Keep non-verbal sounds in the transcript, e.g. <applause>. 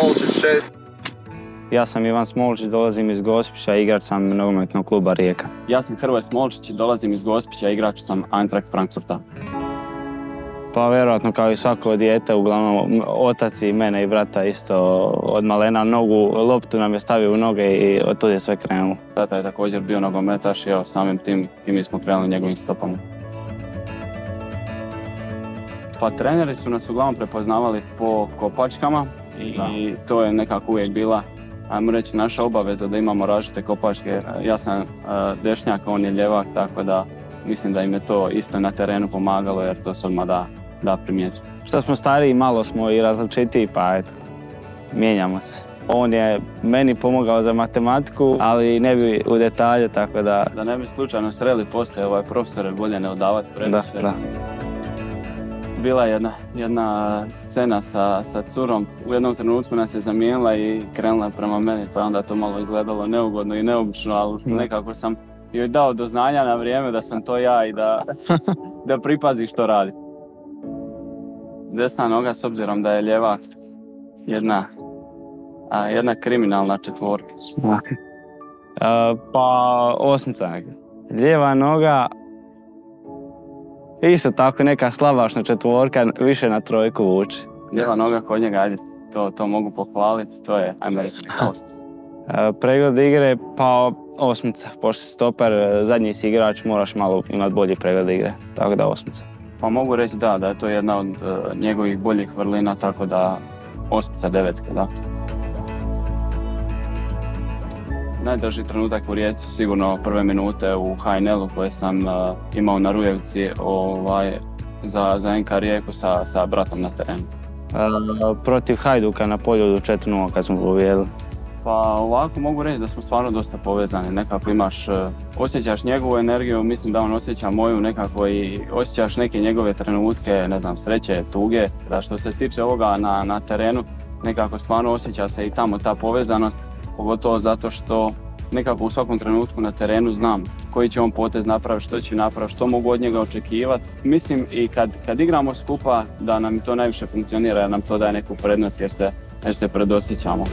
Smolčić 6. Ja sam Ivan Smolčić, dolazim iz Gospića, igrač sam nogometnog kluba Rijeka. Ja sam Hrvoje Smolčić dolazim iz Gospića, igrač sam Eintracht Frankfurta. Pa vjerojatno kao i svako dijete, uglavnom otac i mene i brata isto od malena nogu, loptu nam je stavio u noge i od tud je sve krenulo. Tata je također bio nogometaš i evo samim tim i mi smo krenuli njegovim stopama. Pa treneri su nas uglavnom prepoznavali po kopačkama i to je nekako uvijek bila ajmo reći, naša obaveza da imamo različite kopačke. Ja sam dešnjak, on je ljevak, tako da mislim da im je to isto na terenu pomagalo jer to se odmah da, da primijetiti. Što smo stariji, malo smo i različitiji, pa eto, mijenjamo se. On je meni pomogao za matematiku, ali ne bi u detalje, tako da... Da ne bi slučajno sreli poslije ovaj profesore, bolje ne odavati previše. Da, da. Bila je jedna, jedna scena sa, sa curom. U jednom trenutku nas je zamijenila i krenula prema meni, pa onda to malo izgledalo neugodno i neobično, ali nekako sam joj dao do znanja na vrijeme da sam to ja i da, <laughs> da pripazi što radi. Desna noga, s obzirom da je ljeva, jedna, a, jedna kriminalna četvorka. pa osmica. Lijeva noga, isto tako neka slavašna četvorka, više na trojku vuče. Lijeva noga kod njega, ajde, to, to mogu pohvaliti, to je American <laughs> osmica. Pregled igre, pa osmica. Pošto si stoper, zadnji si igrač, moraš malo imati bolji pregled igre, tako da osmica. Pa mogu reći da, da je to jedna od njegovih boljih vrlina, tako da osmica devetka, da. Najdraži trenutak u Rijeci su sigurno prve minute u HNL-u koje sam imao na Rujevci ovaj, za, za NK Rijeku sa, sa bratom na terenu. protiv Hajduka na poljudu 4-0 kad smo pobijedili. Pa ovako mogu reći da smo stvarno dosta povezani, nekako imaš, osjećaš njegovu energiju, mislim da on osjeća moju nekako i osjećaš neke njegove trenutke, ne znam, sreće, tuge, da što se tiče ovoga na, na terenu, nekako stvarno osjeća se i tamo ta povezanost, pogotovo zato što nekako u svakom trenutku na terenu znam koji će on potez napraviti, što će napraviti, što mogu od njega očekivati. Mislim i kad, kad igramo skupa da nam to najviše funkcionira, jer nam to daje neku prednost jer se, jer se predosjećamo.